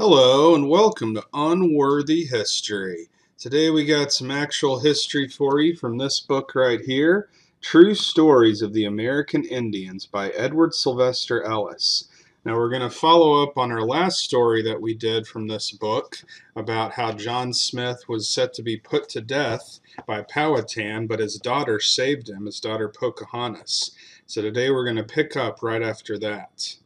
Hello and welcome to Unworthy History. Today we got some actual history for you from this book right here, True Stories of the American Indians by Edward Sylvester Ellis. Now we're going to follow up on our last story that we did from this book about how John Smith was set to be put to death by Powhatan, but his daughter saved him, his daughter Pocahontas. So today we're going to pick up right after that.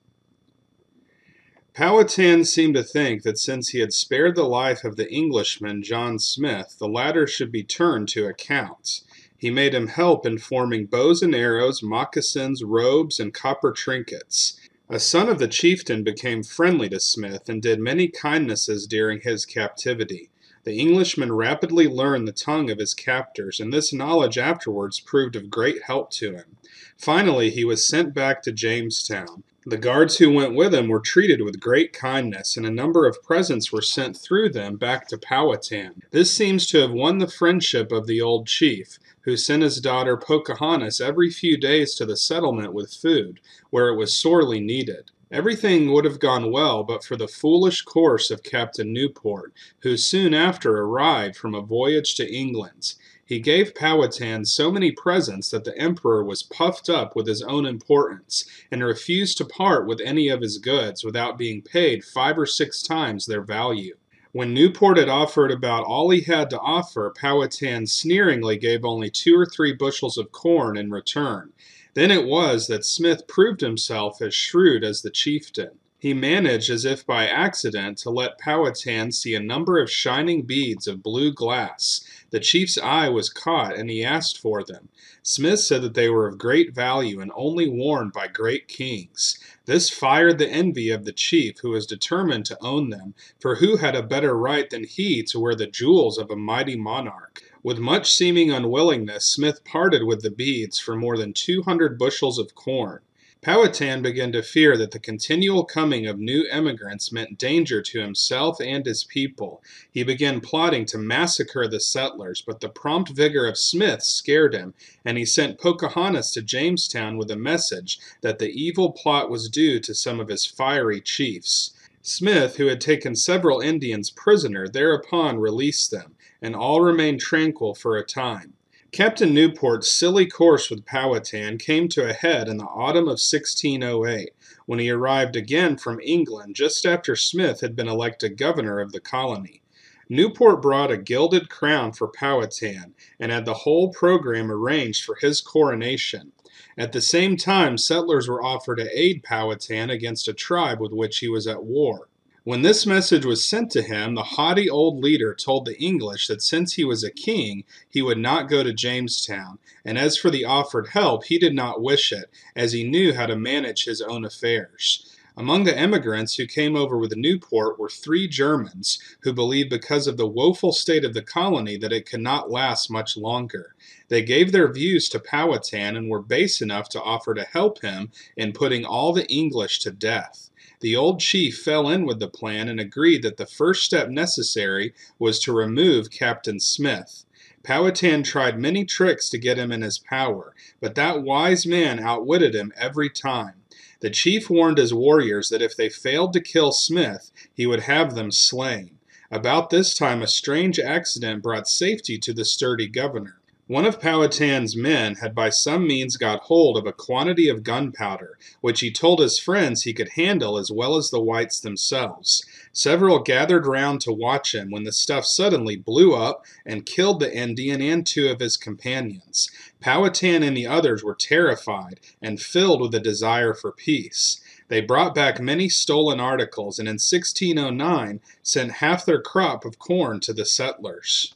Powhatan seemed to think that since he had spared the life of the Englishman John Smith, the latter should be turned to account. He made him help in forming bows and arrows, moccasins, robes, and copper trinkets. A son of the chieftain became friendly to Smith and did many kindnesses during his captivity. The Englishman rapidly learned the tongue of his captors, and this knowledge afterwards proved of great help to him. Finally, he was sent back to Jamestown. The guards who went with him were treated with great kindness, and a number of presents were sent through them back to Powhatan. This seems to have won the friendship of the old chief, who sent his daughter Pocahontas every few days to the settlement with food, where it was sorely needed. Everything would have gone well but for the foolish course of Captain Newport, who soon after arrived from a voyage to England. He gave Powhatan so many presents that the emperor was puffed up with his own importance, and refused to part with any of his goods without being paid five or six times their value. When Newport had offered about all he had to offer, Powhatan sneeringly gave only two or three bushels of corn in return. Then it was that Smith proved himself as shrewd as the chieftain. He managed, as if by accident, to let Powhatan see a number of shining beads of blue glass. The chief's eye was caught, and he asked for them. Smith said that they were of great value and only worn by great kings. This fired the envy of the chief, who was determined to own them, for who had a better right than he to wear the jewels of a mighty monarch? With much seeming unwillingness, Smith parted with the beads for more than two hundred bushels of corn. Powhatan began to fear that the continual coming of new emigrants meant danger to himself and his people. He began plotting to massacre the settlers, but the prompt vigor of Smith scared him, and he sent Pocahontas to Jamestown with a message that the evil plot was due to some of his fiery chiefs. Smith, who had taken several Indians prisoner, thereupon released them, and all remained tranquil for a time. Captain Newport's silly course with Powhatan came to a head in the autumn of 1608, when he arrived again from England just after Smith had been elected governor of the colony. Newport brought a gilded crown for Powhatan and had the whole program arranged for his coronation. At the same time, settlers were offered to aid Powhatan against a tribe with which he was at war. When this message was sent to him, the haughty old leader told the English that since he was a king, he would not go to Jamestown, and as for the offered help, he did not wish it, as he knew how to manage his own affairs. Among the emigrants who came over with Newport were three Germans, who believed because of the woeful state of the colony that it could not last much longer. They gave their views to Powhatan and were base enough to offer to help him in putting all the English to death. The old chief fell in with the plan and agreed that the first step necessary was to remove Captain Smith. Powhatan tried many tricks to get him in his power, but that wise man outwitted him every time. The chief warned his warriors that if they failed to kill Smith, he would have them slain. About this time, a strange accident brought safety to the sturdy governor. One of Powhatan's men had by some means got hold of a quantity of gunpowder, which he told his friends he could handle as well as the whites themselves. Several gathered round to watch him when the stuff suddenly blew up and killed the Indian and two of his companions. Powhatan and the others were terrified and filled with a desire for peace. They brought back many stolen articles and in 1609 sent half their crop of corn to the settlers.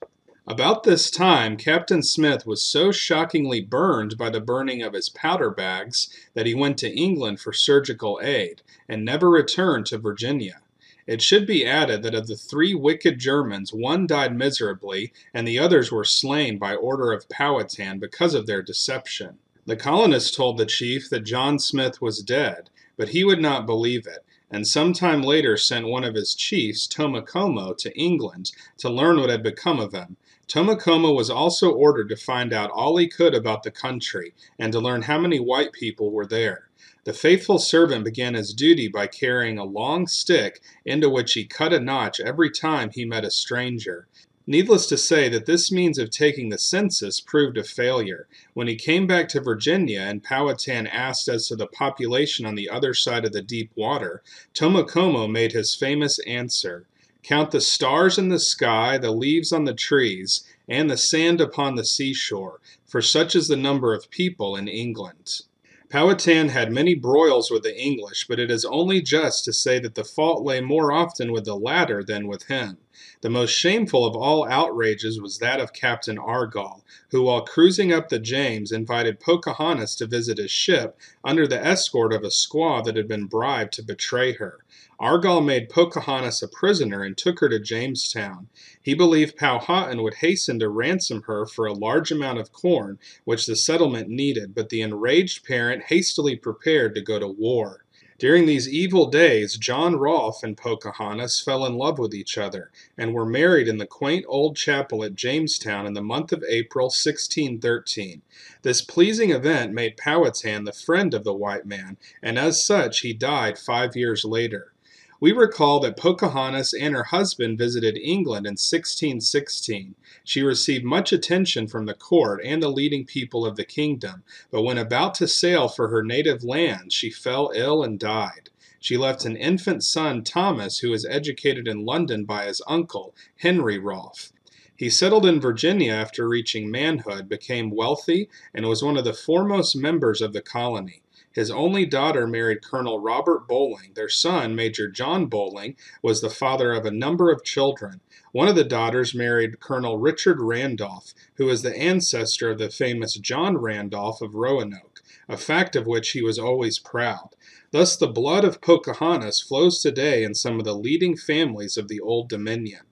About this time, Captain Smith was so shockingly burned by the burning of his powder bags that he went to England for surgical aid and never returned to Virginia. It should be added that of the three wicked Germans, one died miserably, and the others were slain by order of Powhatan because of their deception. The colonists told the chief that John Smith was dead, but he would not believe it, and some time later sent one of his chiefs, Tomocomo, to England to learn what had become of him, Tomocomo was also ordered to find out all he could about the country and to learn how many white people were there. The faithful servant began his duty by carrying a long stick into which he cut a notch every time he met a stranger. Needless to say that this means of taking the census proved a failure. When he came back to Virginia and Powhatan asked as to the population on the other side of the deep water, Tomocomo made his famous answer Count the stars in the sky, the leaves on the trees, and the sand upon the seashore, for such is the number of people in England. Powhatan had many broils with the English, but it is only just to say that the fault lay more often with the latter than with him. The most shameful of all outrages was that of Captain Argall, who, while cruising up the James, invited Pocahontas to visit his ship under the escort of a squaw that had been bribed to betray her. Argall made Pocahontas a prisoner and took her to Jamestown. He believed Powhatan would hasten to ransom her for a large amount of corn which the settlement needed, but the enraged parent hastily prepared to go to war. During these evil days, John Rolfe and Pocahontas fell in love with each other, and were married in the quaint old chapel at Jamestown in the month of April, 1613. This pleasing event made Powhatan the friend of the white man, and as such he died five years later. We recall that Pocahontas and her husband visited England in 1616. She received much attention from the court and the leading people of the kingdom, but when about to sail for her native land, she fell ill and died. She left an infant son, Thomas, who was educated in London by his uncle, Henry Rolfe. He settled in Virginia after reaching manhood, became wealthy, and was one of the foremost members of the colony. His only daughter married Colonel Robert Bolling. Their son, Major John Bolling, was the father of a number of children. One of the daughters married Colonel Richard Randolph, who is the ancestor of the famous John Randolph of Roanoke, a fact of which he was always proud. Thus, the blood of Pocahontas flows today in some of the leading families of the Old Dominion.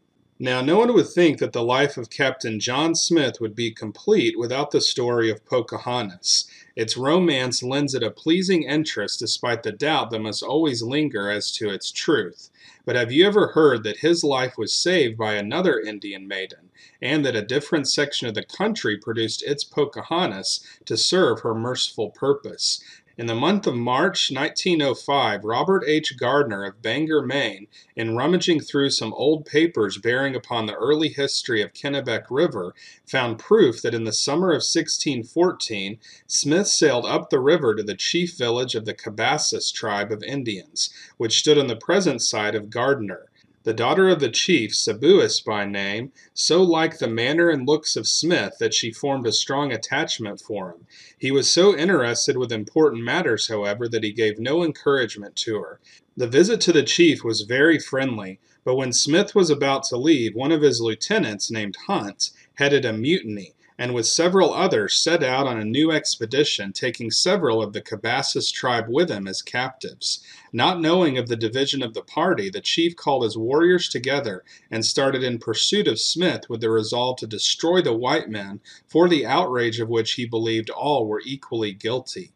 Now, no one would think that the life of Captain John Smith would be complete without the story of Pocahontas. Its romance lends it a pleasing interest despite the doubt that must always linger as to its truth. But have you ever heard that his life was saved by another Indian maiden, and that a different section of the country produced its Pocahontas to serve her merciful purpose? In the month of March 1905, Robert H. Gardiner of Bangor, Maine, in rummaging through some old papers bearing upon the early history of Kennebec River, found proof that in the summer of 1614 Smith sailed up the river to the chief village of the Cabassas tribe of Indians, which stood on the present site of Gardiner. The daughter of the chief, Seboois by name, so liked the manner and looks of Smith that she formed a strong attachment for him. He was so interested with important matters, however, that he gave no encouragement to her. The visit to the chief was very friendly, but when Smith was about to leave, one of his lieutenants, named Hunt, headed a mutiny, and with several others set out on a new expedition, taking several of the Cabassas tribe with him as captives. Not knowing of the division of the party, the chief called his warriors together and started in pursuit of Smith with the resolve to destroy the white men for the outrage of which he believed all were equally guilty.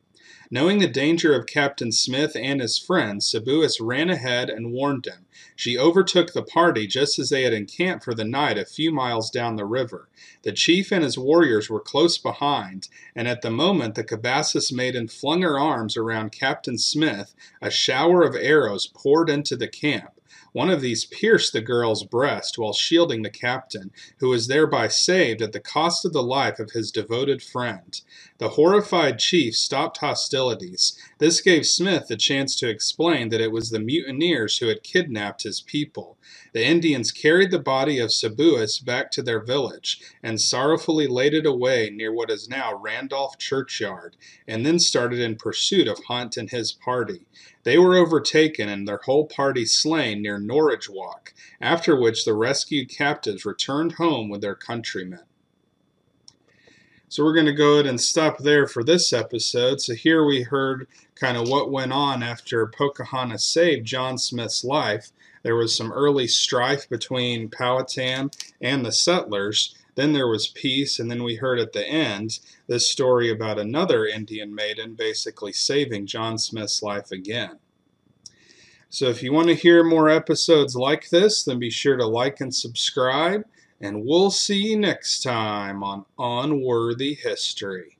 Knowing the danger of Captain Smith and his friends, Seboois ran ahead and warned them. She overtook the party just as they had encamped for the night a few miles down the river. The chief and his warriors were close behind, and at the moment the Cabassas maiden flung her arms around Captain Smith, a shower of arrows poured into the camp. One of these pierced the girl's breast while shielding the captain, who was thereby saved at the cost of the life of his devoted friend. The horrified chief stopped hostilities. This gave Smith the chance to explain that it was the mutineers who had kidnapped his people. The Indians carried the body of Seboois back to their village and sorrowfully laid it away near what is now Randolph Churchyard, and then started in pursuit of Hunt and his party. They were overtaken and their whole party slain near Norridgewock, after which the rescued captives returned home with their countrymen. So we're going to go ahead and stop there for this episode. So here we heard kind of what went on after Pocahontas saved John Smith's life. There was some early strife between Powhatan and the settlers. Then there was peace, and then we heard at the end this story about another Indian maiden basically saving John Smith's life again. So if you want to hear more episodes like this, then be sure to like and subscribe, and we'll see you next time on Unworthy History.